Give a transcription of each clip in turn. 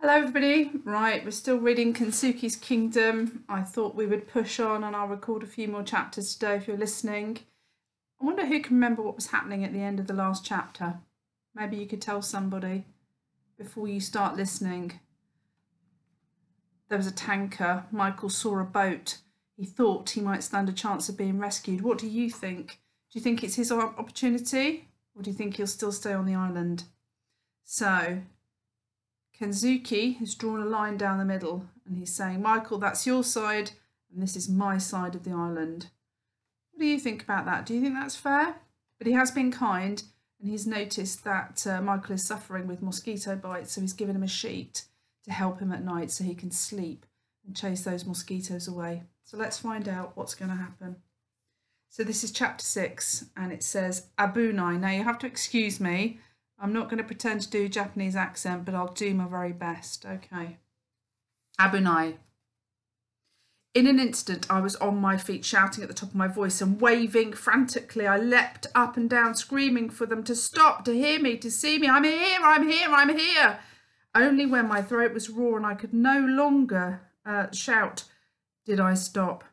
Hello, everybody. Right, we're still reading Kensuke's Kingdom. I thought we would push on and I'll record a few more chapters today if you're listening. I wonder who can remember what was happening at the end of the last chapter. Maybe you could tell somebody before you start listening. There was a tanker. Michael saw a boat. He thought he might stand a chance of being rescued. What do you think? Do you think it's his opportunity or do you think he'll still stay on the island? So Kensuke has drawn a line down the middle and he's saying, Michael, that's your side and this is my side of the island. What do you think about that? Do you think that's fair? But he has been kind and he's noticed that uh, Michael is suffering with mosquito bites, so he's given him a sheet to help him at night so he can sleep and chase those mosquitoes away. So let's find out what's going to happen. So this is chapter six and it says Abunai. Now you have to excuse me I'm not going to pretend to do a Japanese accent, but I'll do my very best. Okay. Abunai. In an instant, I was on my feet, shouting at the top of my voice and waving frantically. I leapt up and down, screaming for them to stop, to hear me, to see me. I'm here, I'm here, I'm here. Only when my throat was raw and I could no longer uh, shout did I stop.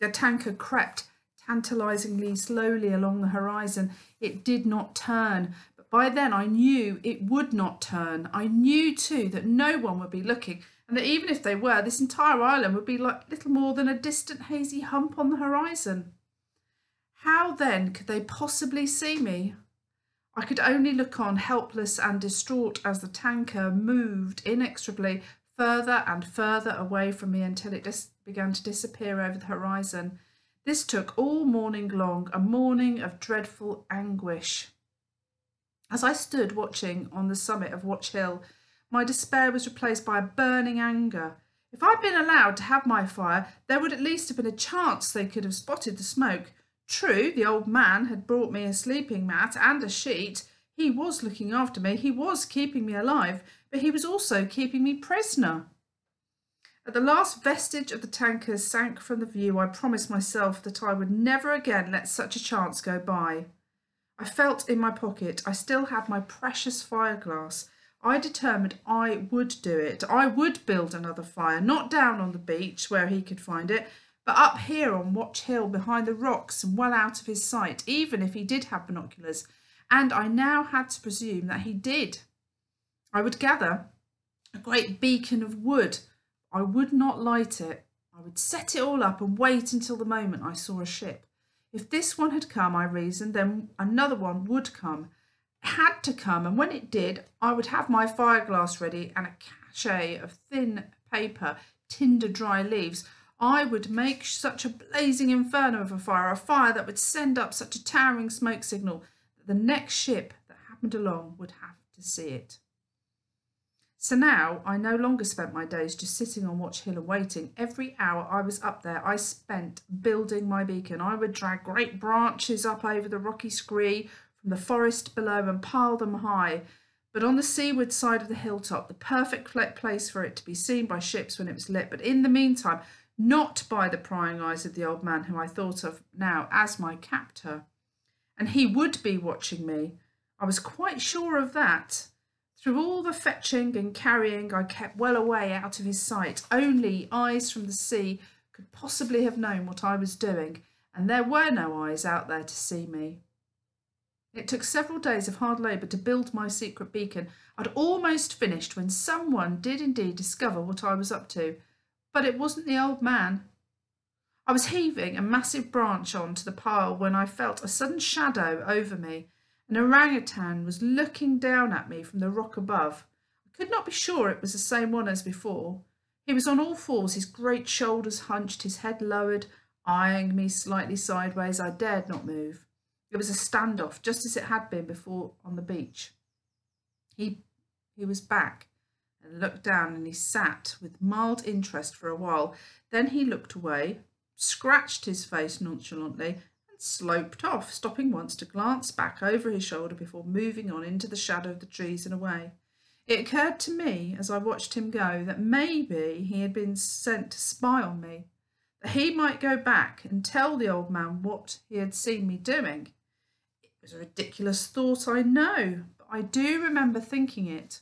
The tanker crept tantalizingly slowly along the horizon. It did not turn, by then, I knew it would not turn. I knew too that no one would be looking, and that even if they were, this entire island would be like little more than a distant hazy hump on the horizon. How then could they possibly see me? I could only look on, helpless and distraught, as the tanker moved inexorably further and further away from me until it dis- began to disappear over the horizon. This took all morning long, a morning of dreadful anguish. As I stood watching on the summit of Watch Hill, my despair was replaced by a burning anger. If I'd been allowed to have my fire, there would at least have been a chance they could have spotted the smoke. True, the old man had brought me a sleeping mat and a sheet. He was looking after me, he was keeping me alive, but he was also keeping me prisoner. At the last vestige of the tankers sank from the view, I promised myself that I would never again let such a chance go by. I felt in my pocket. I still had my precious fireglass. I determined I would do it. I would build another fire, not down on the beach where he could find it, but up here on Watch Hill behind the rocks and well out of his sight, even if he did have binoculars. And I now had to presume that he did. I would gather a great beacon of wood. I would not light it. I would set it all up and wait until the moment I saw a ship. If this one had come, I reasoned, then another one would come. It had to come, and when it did, I would have my fireglass ready and a cachet of thin paper, tinder dry leaves. I would make such a blazing inferno of a fire, a fire that would send up such a towering smoke signal that the next ship that happened along would have to see it. So now I no longer spent my days just sitting on Watch Hill and waiting. Every hour I was up there, I spent building my beacon. I would drag great branches up over the rocky scree from the forest below and pile them high. But on the seaward side of the hilltop, the perfect place for it to be seen by ships when it was lit. But in the meantime, not by the prying eyes of the old man whom I thought of now as my captor. And he would be watching me. I was quite sure of that. Through all the fetching and carrying, I kept well away out of his sight. Only eyes from the sea could possibly have known what I was doing, and there were no eyes out there to see me. It took several days of hard labour to build my secret beacon. I'd almost finished when someone did indeed discover what I was up to, but it wasn't the old man. I was heaving a massive branch on to the pile when I felt a sudden shadow over me an orangutan was looking down at me from the rock above. I could not be sure it was the same one as before. He was on all fours, his great shoulders hunched, his head lowered, eyeing me slightly sideways. I dared not move. It was a standoff, just as it had been before on the beach. He, he was back and looked down, and he sat with mild interest for a while. Then he looked away, scratched his face nonchalantly, sloped off, stopping once to glance back over his shoulder before moving on into the shadow of the trees and away. It occurred to me as I watched him go that maybe he had been sent to spy on me, that he might go back and tell the old man what he had seen me doing. It was a ridiculous thought, I know, but I do remember thinking it.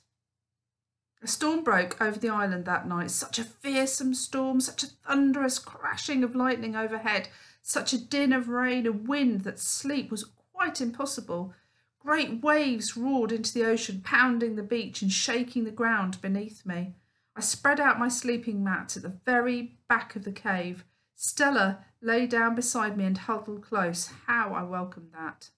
A storm broke over the island that night, such a fearsome storm, such a thunderous crashing of lightning overhead, such a din of rain and wind that sleep was quite impossible. Great waves roared into the ocean, pounding the beach and shaking the ground beneath me. I spread out my sleeping mat at the very back of the cave. Stella lay down beside me and huddled close. How I welcomed that.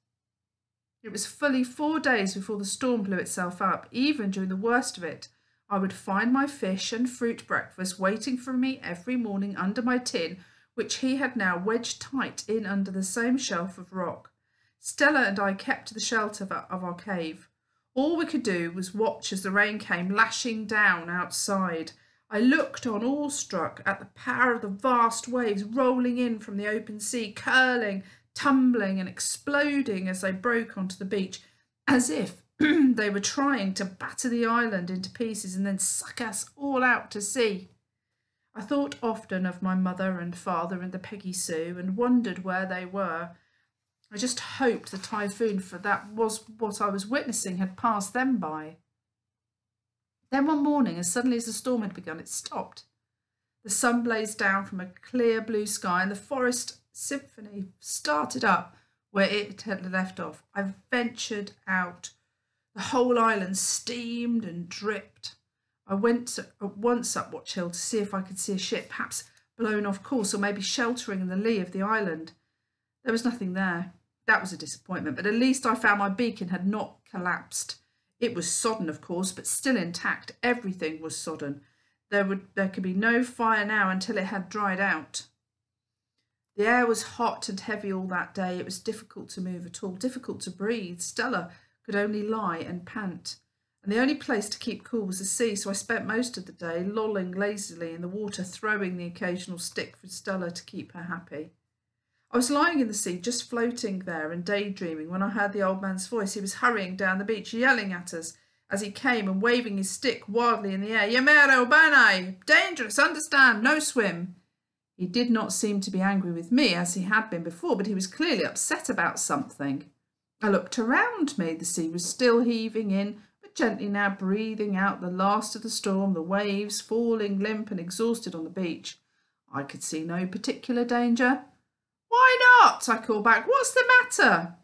It was fully four days before the storm blew itself up. Even during the worst of it, I would find my fish and fruit breakfast waiting for me every morning under my tin, which he had now wedged tight in under the same shelf of rock. Stella and I kept the shelter of our cave. All we could do was watch as the rain came lashing down outside. I looked on awestruck at the power of the vast waves rolling in from the open sea, curling, tumbling, and exploding as they broke onto the beach, as if they were trying to batter the island into pieces and then suck us all out to sea. I thought often of my mother and father and the Peggy Sue and wondered where they were. I just hoped the typhoon, for that was what I was witnessing, had passed them by. Then one morning, as suddenly as the storm had begun, it stopped. The sun blazed down from a clear blue sky, and the forest symphony started up where it had left off. I ventured out the whole island steamed and dripped. I went at uh, once up Watch Hill to see if I could see a ship, perhaps blown off course or maybe sheltering in the lee of the island. There was nothing there. That was a disappointment, but at least I found my beacon had not collapsed. It was sodden, of course, but still intact. Everything was sodden. There would there could be no fire now until it had dried out. The air was hot and heavy all that day. It was difficult to move at all, difficult to breathe. Stella could only lie and pant. And the only place to keep cool was the sea, so I spent most of the day lolling lazily in the water, throwing the occasional stick for Stella to keep her happy. I was lying in the sea, just floating there and daydreaming, when I heard the old man's voice. He was hurrying down the beach, yelling at us as he came and waving his stick wildly in the air. Yamero banai! Dangerous, understand, no swim! He did not seem to be angry with me as he had been before, but he was clearly upset about something. I looked around me. The sea was still heaving in, gently now breathing out the last of the storm, the waves falling limp and exhausted on the beach. I could see no particular danger. Why not? I called back. What's the matter?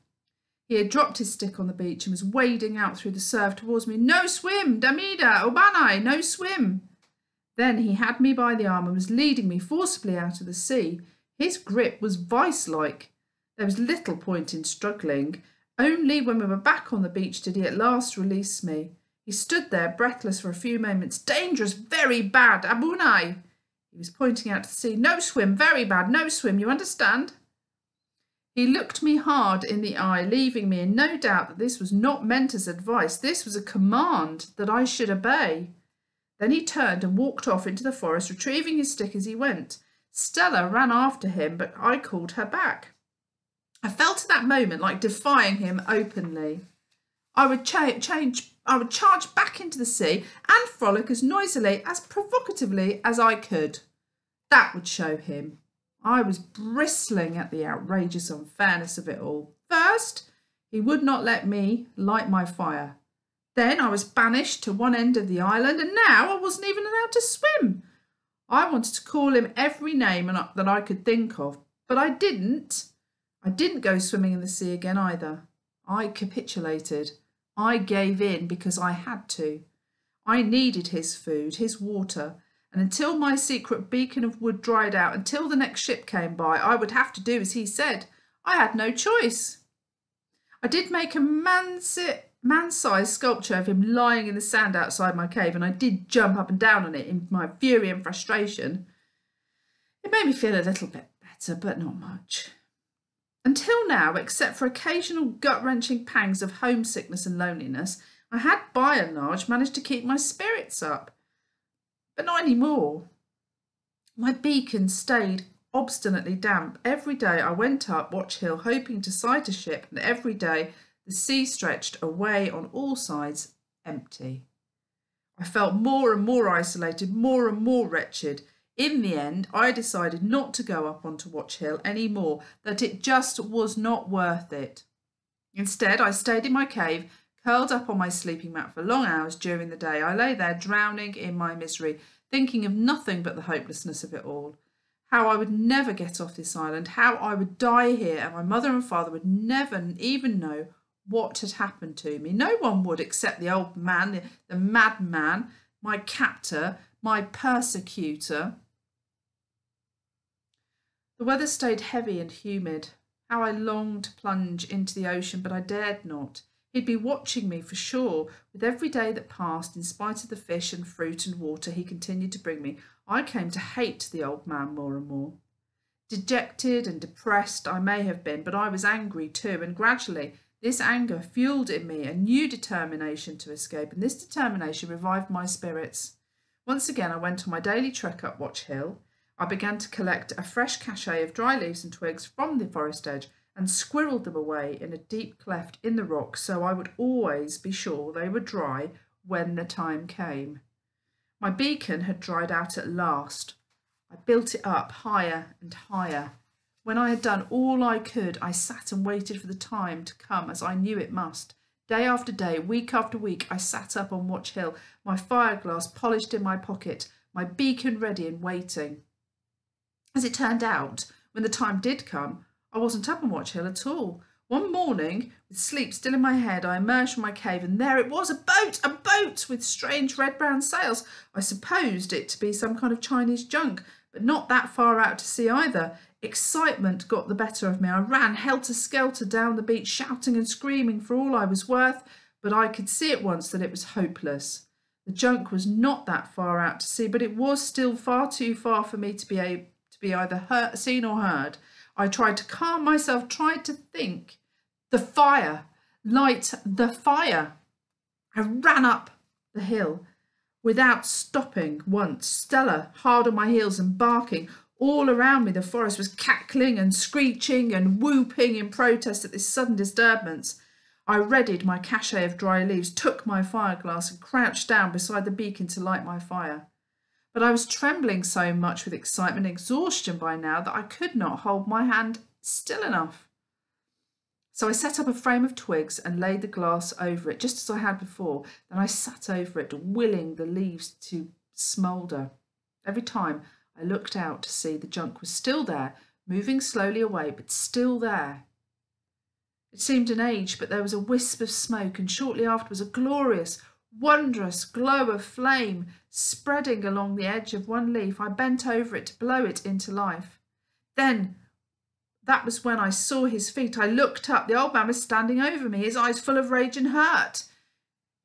He had dropped his stick on the beach and was wading out through the surf towards me. No swim, Damida, Abunai, no swim. Then he had me by the arm and was leading me forcibly out of the sea. His grip was vice like. There was little point in struggling. Only when we were back on the beach did he at last release me. He stood there breathless for a few moments. Dangerous, very bad, Abunai. He was pointing out to sea. No swim, very bad, no swim, you understand? He looked me hard in the eye, leaving me in no doubt that this was not meant as advice. This was a command that I should obey. Then he turned and walked off into the forest, retrieving his stick as he went. Stella ran after him, but I called her back. I felt at that moment like defying him openly. I would cha- change, I would charge back into the sea and frolic as noisily, as provocatively as I could. That would show him. I was bristling at the outrageous unfairness of it all. First, he would not let me light my fire. Then I was banished to one end of the island, and now I wasn't even allowed to swim. I wanted to call him every name that I could think of, but I didn't. I didn't go swimming in the sea again either. I capitulated. I gave in because I had to. I needed his food, his water, and until my secret beacon of wood dried out, until the next ship came by, I would have to do as he said. I had no choice. I did make a man-sized sculpture of him lying in the sand outside my cave, and I did jump up and down on it in my fury and frustration. It made me feel a little bit better, but not much. Until now, except for occasional gut wrenching pangs of homesickness and loneliness, I had by and large managed to keep my spirits up. But not any more. My beacon stayed obstinately damp. Every day I went up Watch Hill hoping to sight a ship, and every day the sea stretched away on all sides empty. I felt more and more isolated, more and more wretched. In the end, I decided not to go up onto Watch Hill any more, that it just was not worth it. Instead, I stayed in my cave, Curled up on my sleeping mat for long hours during the day, I lay there drowning in my misery, thinking of nothing but the hopelessness of it all. How I would never get off this island, how I would die here, and my mother and father would never even know what had happened to me. No one would except the old man, the, the madman, my captor, my persecutor. The weather stayed heavy and humid. How I longed to plunge into the ocean, but I dared not. He'd be watching me for sure. With every day that passed, in spite of the fish and fruit and water he continued to bring me, I came to hate the old man more and more. Dejected and depressed I may have been, but I was angry too, and gradually this anger fueled in me a new determination to escape, and this determination revived my spirits. Once again, I went on my daily trek up Watch Hill. I began to collect a fresh cachet of dry leaves and twigs from the forest edge and squirreled them away in a deep cleft in the rock so I would always be sure they were dry when the time came. My beacon had dried out at last. I built it up higher and higher. When I had done all I could, I sat and waited for the time to come as I knew it must. Day after day, week after week, I sat up on Watch Hill, my fireglass polished in my pocket, my beacon ready and waiting. As it turned out, when the time did come, I wasn't up on Watch Hill at all. One morning, with sleep still in my head, I emerged from my cave, and there it was a boat, a boat with strange red brown sails. I supposed it to be some kind of Chinese junk, but not that far out to sea either. Excitement got the better of me. I ran helter skelter down the beach, shouting and screaming for all I was worth, but I could see at once that it was hopeless. The junk was not that far out to sea, but it was still far too far for me to be able to be either seen or heard. I tried to calm myself, tried to think. The fire, light the fire. I ran up the hill without stopping once. Stella hard on my heels and barking. All around me, the forest was cackling and screeching and whooping in protest at this sudden disturbance. I readied my cachet of dry leaves, took my fire glass, and crouched down beside the beacon to light my fire but I was trembling so much with excitement and exhaustion by now that I could not hold my hand still enough. So I set up a frame of twigs and laid the glass over it, just as I had before. Then I sat over it, willing the leaves to smoulder. Every time I looked out to see the junk was still there, moving slowly away, but still there. It seemed an age, but there was a wisp of smoke, and shortly afterwards a glorious, wondrous glow of flame spreading along the edge of one leaf. I bent over it to blow it into life. Then that was when I saw his feet. I looked up. The old man was standing over me, his eyes full of rage and hurt.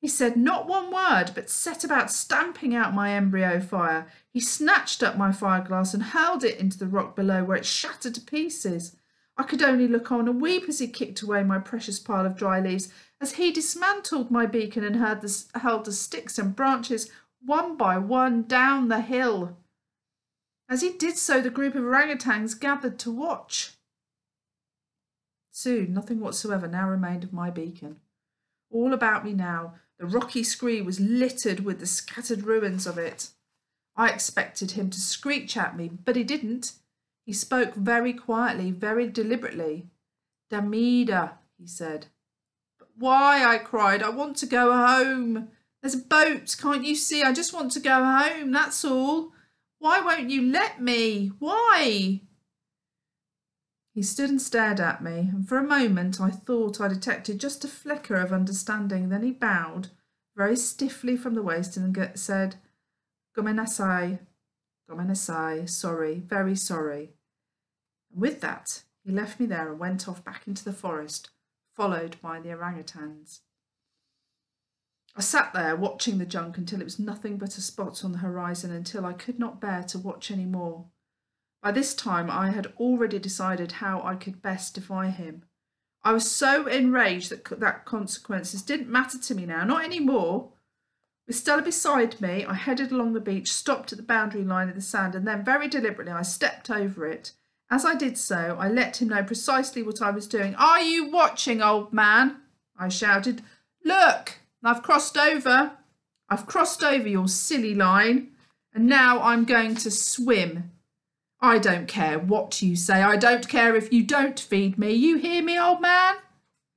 He said not one word, but set about stamping out my embryo fire. He snatched up my fireglass and hurled it into the rock below, where it shattered to pieces. I could only look on and weep as he kicked away my precious pile of dry leaves, as he dismantled my beacon and the, hurled the sticks and branches one by one down the hill. As he did so, the group of orangutans gathered to watch. Soon, nothing whatsoever now remained of my beacon. All about me now, the rocky scree was littered with the scattered ruins of it. I expected him to screech at me, but he didn't. He spoke very quietly, very deliberately. Damida, he said. But why? I cried. I want to go home. There's a boat. Can't you see? I just want to go home. That's all. Why won't you let me? Why? He stood and stared at me, and for a moment I thought I detected just a flicker of understanding. Then he bowed very stiffly from the waist and said, Gomenasai. Gomenasai, sorry, very sorry. And with that, he left me there and went off back into the forest, followed by the orangutans. I sat there watching the junk until it was nothing but a spot on the horizon until I could not bear to watch any more. By this time I had already decided how I could best defy him. I was so enraged that that consequences didn't matter to me now, not any more. With Stella beside me, I headed along the beach, stopped at the boundary line of the sand, and then very deliberately I stepped over it. As I did so, I let him know precisely what I was doing. Are you watching, old man? I shouted. Look, I've crossed over. I've crossed over your silly line, and now I'm going to swim. I don't care what you say. I don't care if you don't feed me. You hear me, old man?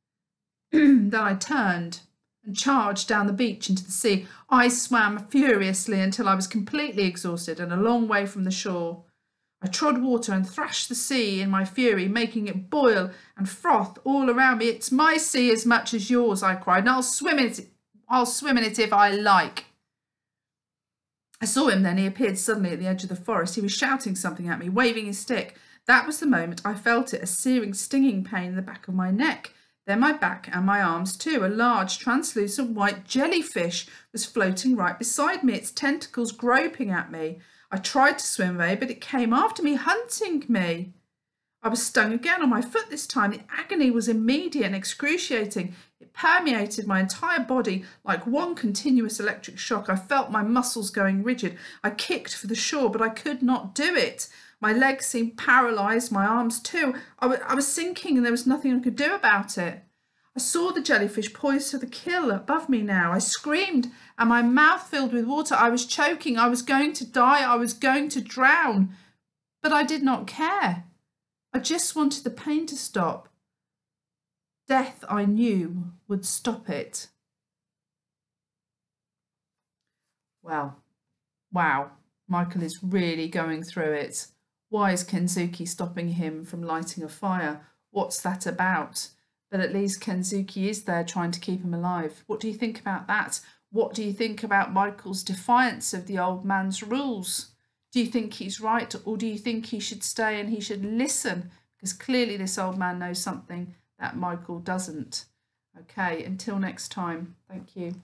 then I turned and charged down the beach into the sea. I swam furiously until I was completely exhausted and a long way from the shore. I trod water and thrashed the sea in my fury, making it boil and froth all around me. It's my sea as much as yours, I cried, and I'll swim in it. I'll swim in it if I like. I saw him then. He appeared suddenly at the edge of the forest. He was shouting something at me, waving his stick. That was the moment I felt it, a searing, stinging pain in the back of my neck. Then my back and my arms too. A large, translucent white jellyfish was floating right beside me, its tentacles groping at me. I tried to swim away, but it came after me, hunting me. I was stung again on my foot this time. The agony was immediate and excruciating. It permeated my entire body like one continuous electric shock. I felt my muscles going rigid. I kicked for the shore, but I could not do it. My legs seemed paralysed, my arms too. I, I was sinking and there was nothing I could do about it. I saw the jellyfish poised for the kill above me now. I screamed and my mouth filled with water. I was choking. I was going to die. I was going to drown. But I did not care. I just wanted the pain to stop. Death, I knew, would stop it. Well, wow, Michael is really going through it. Why is Kensuke stopping him from lighting a fire? What's that about? But at least Kensuke is there trying to keep him alive. What do you think about that? What do you think about Michael's defiance of the old man's rules? Do you think he's right or do you think he should stay and he should listen? Because clearly this old man knows something that Michael doesn't. Okay, until next time. Thank you.